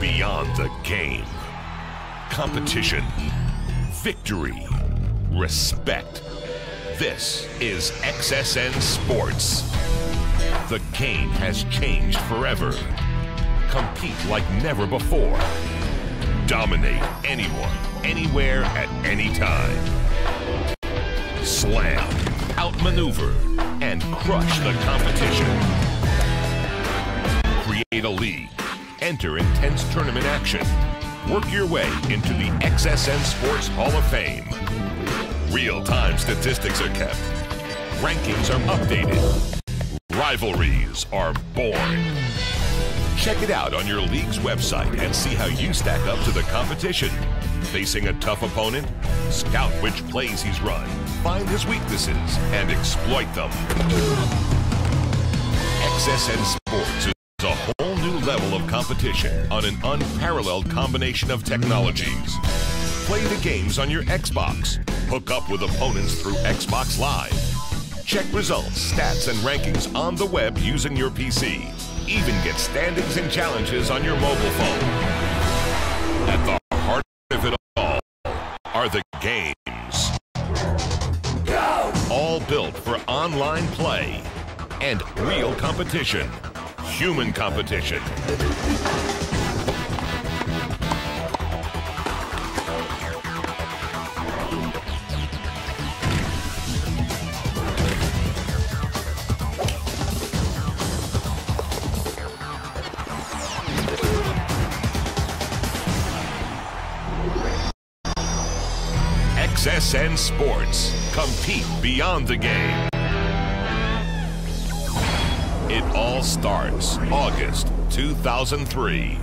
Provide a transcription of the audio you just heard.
beyond the game. Competition, victory, respect. This is XSN Sports. The game has changed forever. Compete like never before. Dominate anyone, anywhere, at any time. Slam, outmaneuver, and crush the competition. Create a league. Enter intense tournament action. Work your way into the XSN Sports Hall of Fame. Real-time statistics are kept. Rankings are updated. Rivalries are born. Check it out on your league's website and see how you stack up to the competition. Facing a tough opponent? Scout which plays he's run, find his weaknesses, and exploit them. XSN Sports a whole new level of competition on an unparalleled combination of technologies. Play the games on your Xbox. Hook up with opponents through Xbox Live. Check results, stats, and rankings on the web using your PC. Even get standings and challenges on your mobile phone. At the heart of it all are the games. All built for online play and real competition. Human competition. XSN Sports. Compete beyond the game. It all starts August 2003.